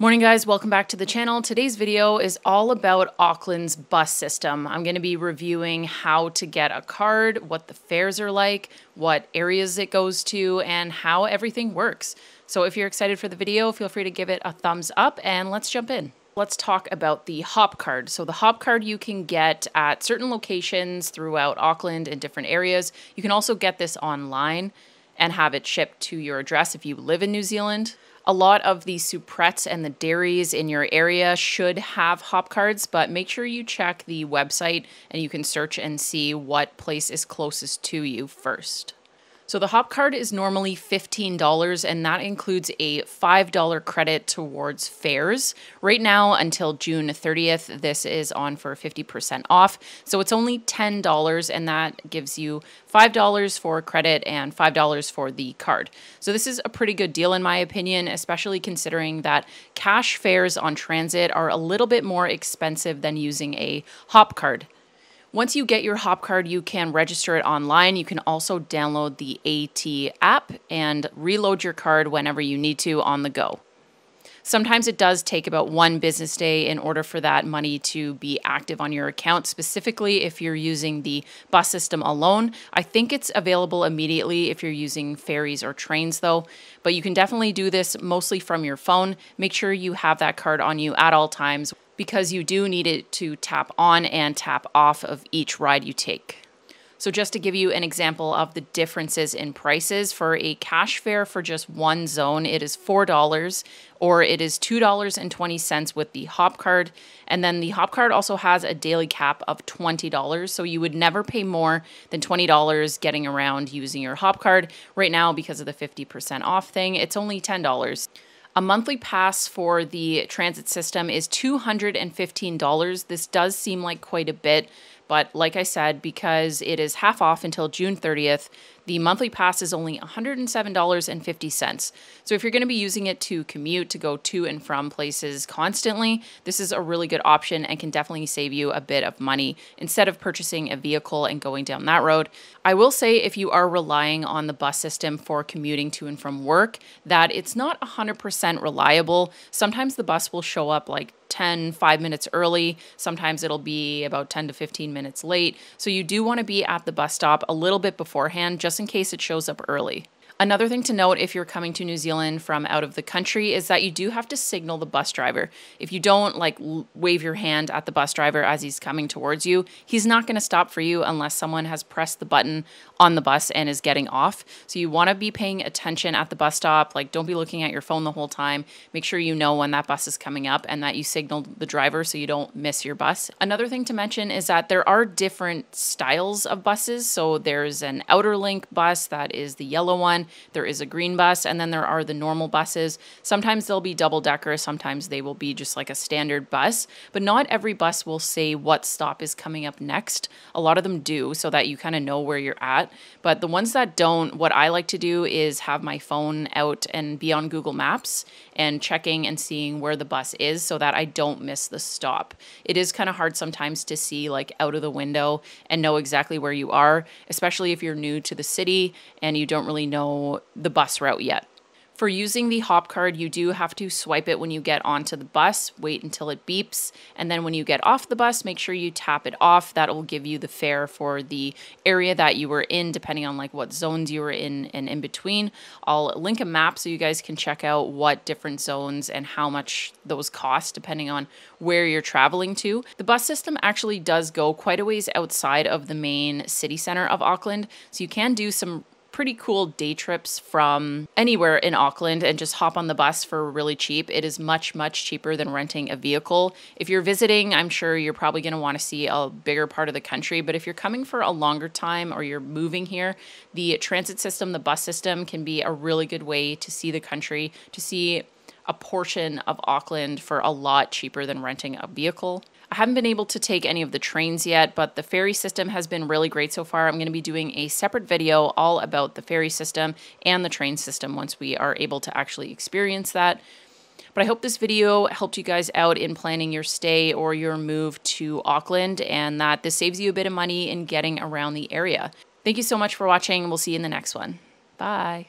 Morning guys, welcome back to the channel. Today's video is all about Auckland's bus system. I'm going to be reviewing how to get a card, what the fares are like, what areas it goes to, and how everything works. So if you're excited for the video, feel free to give it a thumbs up and let's jump in. Let's talk about the hop card. So the hop card you can get at certain locations throughout Auckland in different areas. You can also get this online and have it shipped to your address if you live in New Zealand. A lot of the Superettes and the dairies in your area should have hop cards, but make sure you check the website and you can search and see what place is closest to you first. So the hop card is normally $15 and that includes a $5 credit towards fares. Right now until June 30th, this is on for 50% off. So it's only $10 and that gives you $5 for credit and $5 for the card. So this is a pretty good deal in my opinion, especially considering that cash fares on transit are a little bit more expensive than using a hop card. Once you get your hop card, you can register it online. You can also download the AT app and reload your card whenever you need to on the go. Sometimes it does take about one business day in order for that money to be active on your account, specifically if you're using the bus system alone. I think it's available immediately if you're using ferries or trains, though, but you can definitely do this mostly from your phone. Make sure you have that card on you at all times because you do need it to tap on and tap off of each ride you take. So, just to give you an example of the differences in prices, for a cash fare for just one zone, it is $4 or it is $2.20 with the hop card. And then the hop card also has a daily cap of $20. So, you would never pay more than $20 getting around using your hop card. Right now, because of the 50% off thing, it's only $10. A monthly pass for the transit system is $215. This does seem like quite a bit, but like I said, because it is half off until June 30th, the monthly pass is only $107.50. So if you're going to be using it to commute, to go to and from places constantly, this is a really good option and can definitely save you a bit of money instead of purchasing a vehicle and going down that road. I will say if you are relying on the bus system for commuting to and from work, that it's not 100% reliable. Sometimes the bus will show up like 10, 5 minutes early. Sometimes it'll be about 10 to 15 minutes late. So you do want to be at the bus stop a little bit beforehand just in case it shows up early. Another thing to note if you're coming to New Zealand from out of the country is that you do have to signal the bus driver. If you don't like wave your hand at the bus driver as he's coming towards you, he's not going to stop for you unless someone has pressed the button on the bus and is getting off. So you want to be paying attention at the bus stop. Like don't be looking at your phone the whole time. Make sure you know when that bus is coming up and that you signal the driver so you don't miss your bus. Another thing to mention is that there are different styles of buses. So there's an OuterLink bus that is the yellow one there is a green bus, and then there are the normal buses. Sometimes they'll be double decker, sometimes they will be just like a standard bus, but not every bus will say what stop is coming up next. A lot of them do, so that you kind of know where you're at. But the ones that don't, what I like to do is have my phone out and be on Google Maps and checking and seeing where the bus is so that I don't miss the stop. It is kind of hard sometimes to see like out of the window and know exactly where you are, especially if you're new to the city and you don't really the bus route yet. For using the hop card, you do have to swipe it when you get onto the bus, wait until it beeps, and then when you get off the bus, make sure you tap it off. That will give you the fare for the area that you were in, depending on like what zones you were in and in between. I'll link a map so you guys can check out what different zones and how much those cost depending on where you're traveling to. The bus system actually does go quite a ways outside of the main city center of Auckland, so you can do some pretty cool day trips from anywhere in Auckland and just hop on the bus for really cheap. It is much, much cheaper than renting a vehicle. If you're visiting, I'm sure you're probably going to want to see a bigger part of the country. But if you're coming for a longer time or you're moving here, the transit system, the bus system can be a really good way to see the country, to see a portion of Auckland for a lot cheaper than renting a vehicle. I haven't been able to take any of the trains yet, but the ferry system has been really great so far. I'm going to be doing a separate video all about the ferry system and the train system once we are able to actually experience that. But I hope this video helped you guys out in planning your stay or your move to Auckland and that this saves you a bit of money in getting around the area. Thank you so much for watching. We'll see you in the next one. Bye.